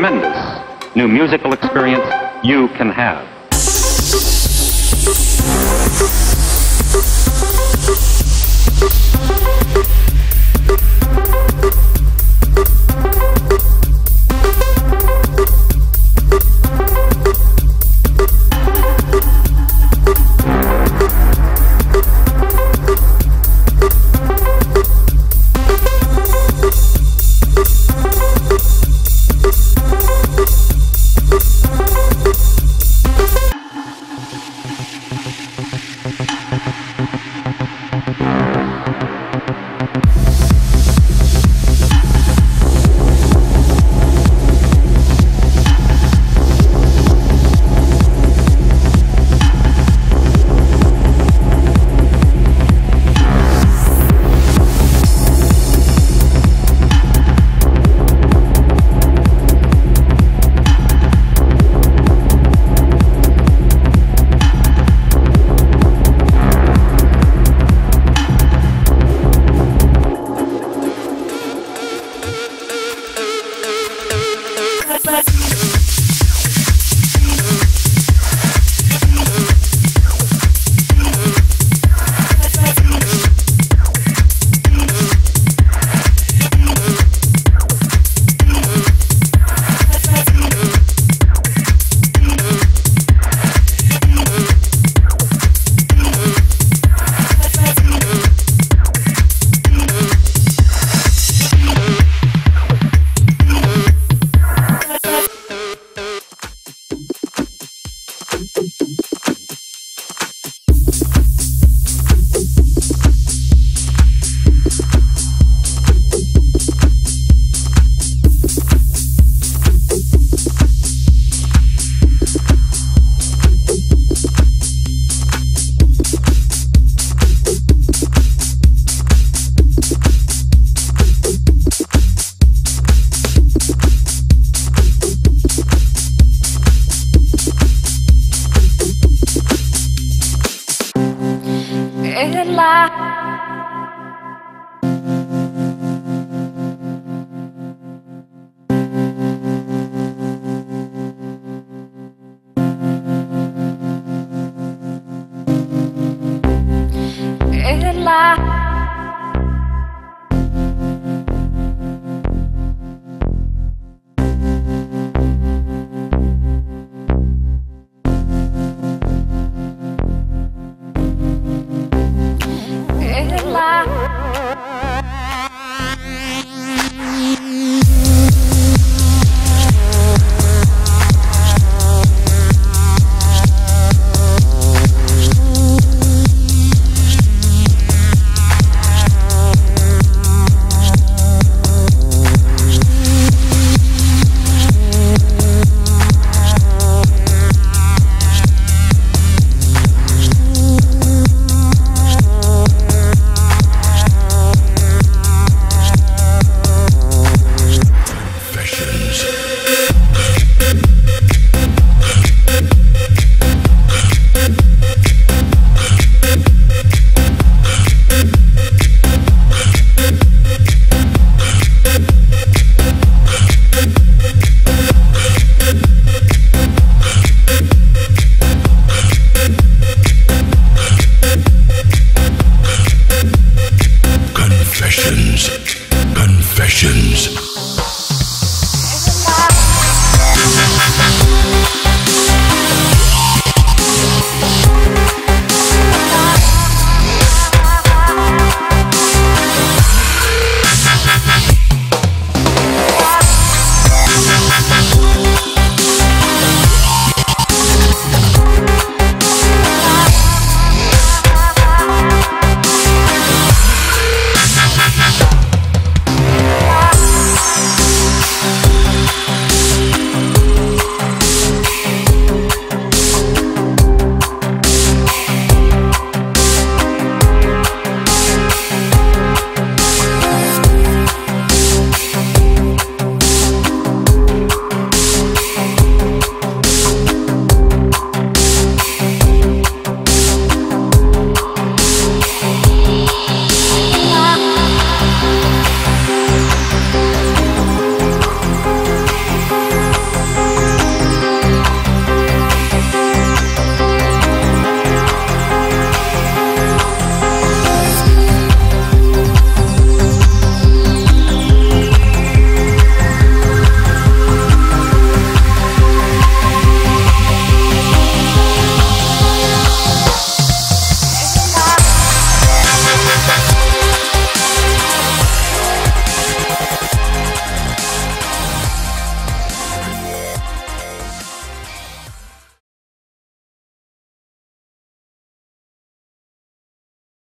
tremendous new musical experience you can have. Ella